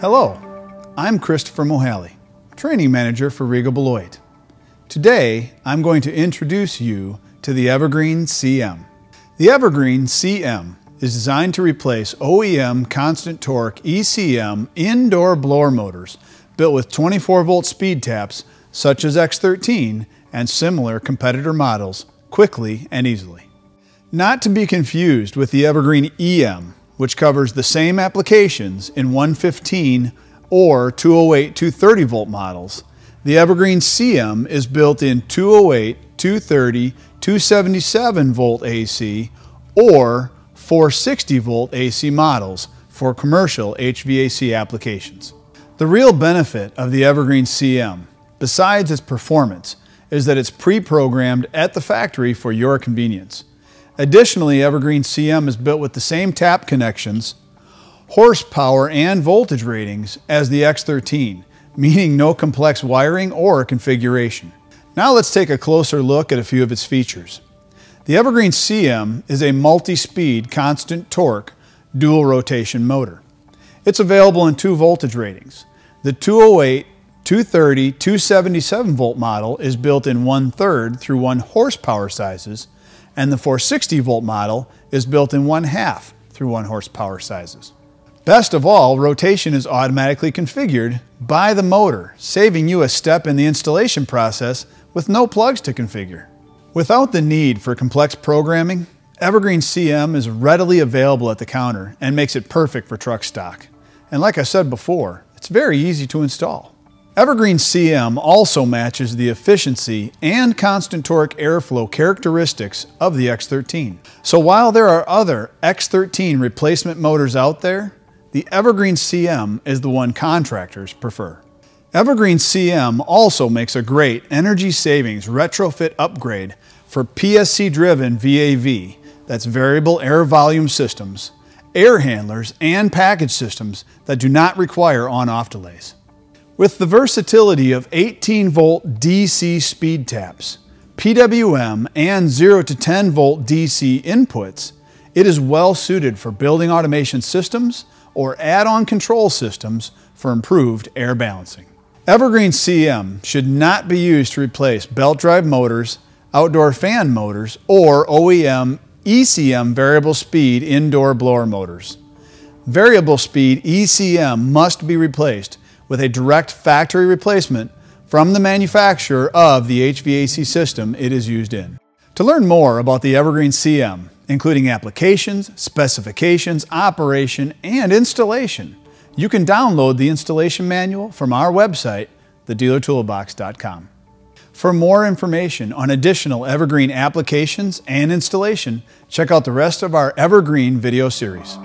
Hello, I'm Christopher Mohally, Training Manager for Regal Beloit. Today, I'm going to introduce you to the Evergreen CM. The Evergreen CM is designed to replace OEM constant torque ECM indoor blower motors built with 24 volt speed taps such as X13 and similar competitor models quickly and easily. Not to be confused with the Evergreen EM, which covers the same applications in 115 or 208 230 volt models. The Evergreen CM is built in 208, 230, 277 volt AC or 460 volt AC models for commercial HVAC applications. The real benefit of the Evergreen CM, besides its performance, is that it's pre-programmed at the factory for your convenience. Additionally, Evergreen CM is built with the same tap connections, horsepower, and voltage ratings as the X13, meaning no complex wiring or configuration. Now let's take a closer look at a few of its features. The Evergreen CM is a multi-speed constant torque dual rotation motor. It's available in two voltage ratings. The 208, 230, 277 volt model is built in one third through one horsepower sizes and the 460 volt model is built in one half through one horsepower sizes. Best of all, rotation is automatically configured by the motor, saving you a step in the installation process with no plugs to configure. Without the need for complex programming, Evergreen CM is readily available at the counter and makes it perfect for truck stock. And like I said before, it's very easy to install. Evergreen CM also matches the efficiency and constant torque airflow characteristics of the X13. So while there are other X13 replacement motors out there, the Evergreen CM is the one contractors prefer. Evergreen CM also makes a great energy savings retrofit upgrade for PSC-driven VAV, that's variable air volume systems, air handlers, and package systems that do not require on-off delays. With the versatility of 18 volt DC speed taps, PWM, and 0 to 10 volt DC inputs, it is well suited for building automation systems or add-on control systems for improved air balancing. Evergreen CM should not be used to replace belt drive motors, outdoor fan motors, or OEM ECM variable speed indoor blower motors. Variable speed ECM must be replaced with a direct factory replacement from the manufacturer of the HVAC system it is used in. To learn more about the Evergreen CM, including applications, specifications, operation, and installation, you can download the installation manual from our website, thedealertoolbox.com. For more information on additional Evergreen applications and installation, check out the rest of our Evergreen video series.